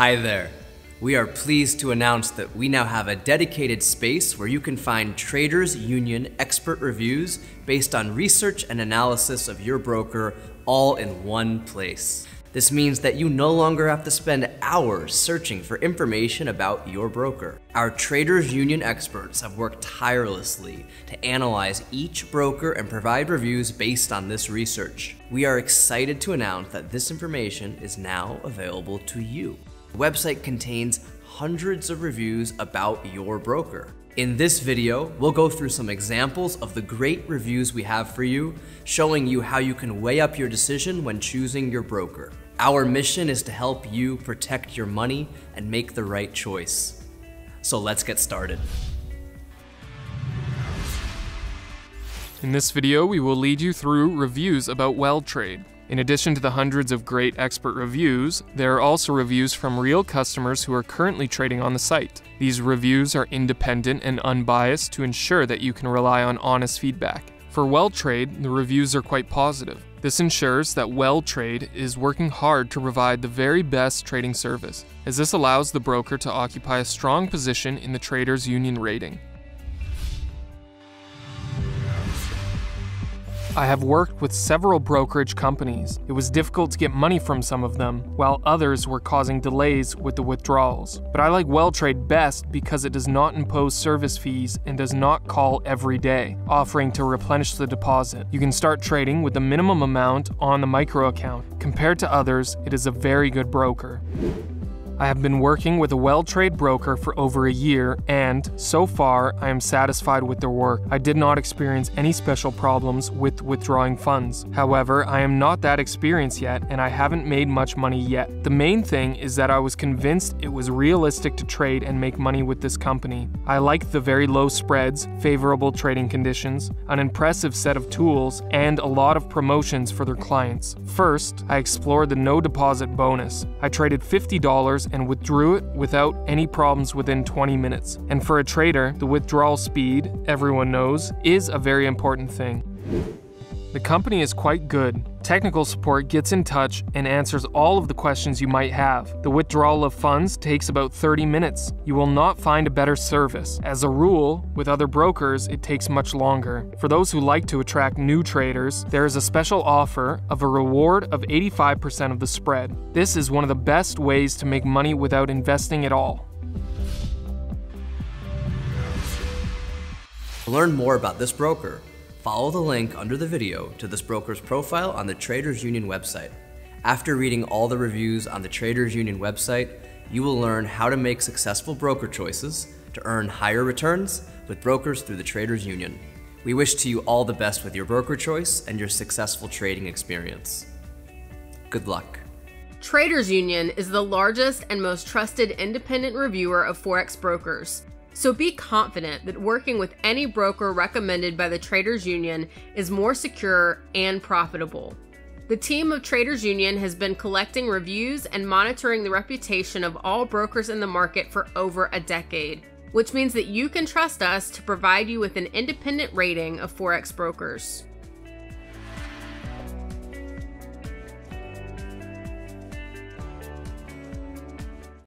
Hi there. We are pleased to announce that we now have a dedicated space where you can find Traders Union expert reviews based on research and analysis of your broker all in one place. This means that you no longer have to spend hours searching for information about your broker. Our Traders Union experts have worked tirelessly to analyze each broker and provide reviews based on this research. We are excited to announce that this information is now available to you. The website contains hundreds of reviews about your broker. In this video, we'll go through some examples of the great reviews we have for you, showing you how you can weigh up your decision when choosing your broker. Our mission is to help you protect your money and make the right choice. So let's get started. In this video, we will lead you through reviews about Weltrade. In addition to the hundreds of great expert reviews, there are also reviews from real customers who are currently trading on the site. These reviews are independent and unbiased to ensure that you can rely on honest feedback. For Weltrade, the reviews are quite positive. This ensures that Weltrade is working hard to provide the very best trading service, as this allows the broker to occupy a strong position in the Traders Union rating. I have worked with several brokerage companies. It was difficult to get money from some of them, while others were causing delays with the withdrawals. But I like Weltrade best because it does not impose service fees and does not call every day, offering to replenish the deposit. You can start trading with the minimum amount on the micro account. Compared to others, it is a very good broker. I have been working with a Weltrade broker for over a year, and so far, I am satisfied with their work. I did not experience any special problems with withdrawing funds. However, I am not that experienced yet, and I haven't made much money yet. The main thing is that I was convinced it was realistic to trade and make money with this company. I like the very low spreads, favorable trading conditions, an impressive set of tools, and a lot of promotions for their clients. First, I explored the no deposit bonus. I traded $50 and withdrew it without any problems within 20 minutes. And for a trader, the withdrawal speed, everyone knows, is a very important thing. The company is quite good. Technical support gets in touch and answers all of the questions you might have. The withdrawal of funds takes about 30 minutes. You will not find a better service. As a rule, with other brokers, it takes much longer. For those who like to attract new traders, there is a special offer of a reward of 85% of the spread. This is one of the best ways to make money without investing at all. Learn more about this broker, follow the link under the video to this broker's profile on the Traders Union website. After reading all the reviews on the Traders Union website, you will learn how to make successful broker choices to earn higher returns with brokers through the Traders Union. We wish to you all the best with your broker choice and your successful trading experience. Good luck. Traders Union is the largest and most trusted independent reviewer of Forex brokers. So be confident that working with any broker recommended by the Traders Union is more secure and profitable. The team of Traders Union has been collecting reviews and monitoring the reputation of all brokers in the market for over a decade, which means that you can trust us to provide you with an independent rating of Forex brokers.